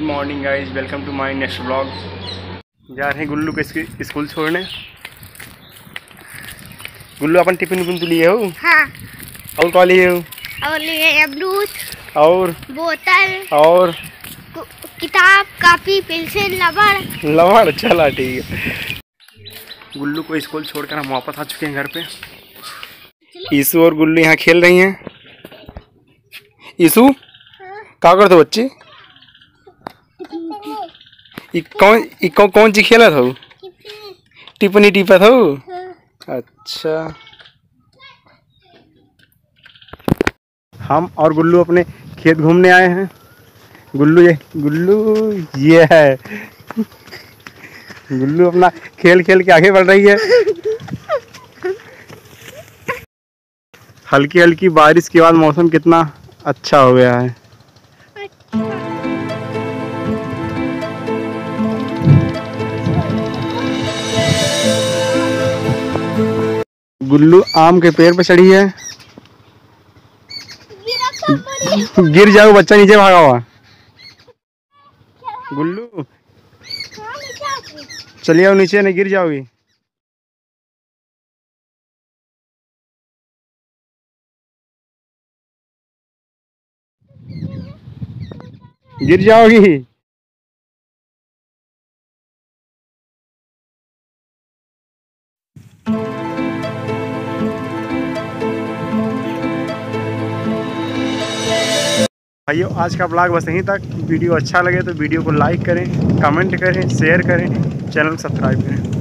Good morning guys welcome to my next blog जा रहे हैं गुल्लू को स्कूल छोड़ने। गुल्लू अपन टिफ़िन उफिन तो लिए हो? हाँ। और क्या लिए हो? और लिए अमरूद और? बोतल और? किताब कापी पेंसिल रबड़ लवड़ चला ठीक है। गुल्लू को स्कूल छोड़कर हम वापस आ चुके हैं घर पे। ईसू और गुल्लू यहाँ खेल रही हैं। ईसू क्या करते हो बच्चे? कौन कौन कौन सी खेला था टिप्पणी टिपा था अच्छा। हम और गुल्लू अपने खेत घूमने आए हैं। गुल्लू ये गुल्लू ये है। गुल्लू अपना खेल खेल के आगे बढ़ रही है। हल्की हल्की बारिश के बाद मौसम कितना अच्छा हो गया है। गुल्लू आम के पेड़ पे चढ़ी है। गिर जाओ, बच्चा नीचे भागा हुआ। गुल्लू, चलिए आओ नीचे नहीं, गिर जाओगी। गिर जाओगी। भाइयों आज का ब्लॉग बस यहीं तक। वीडियो अच्छा लगे तो वीडियो को लाइक करें कमेंट करें शेयर करें चैनल सब्सक्राइब करें।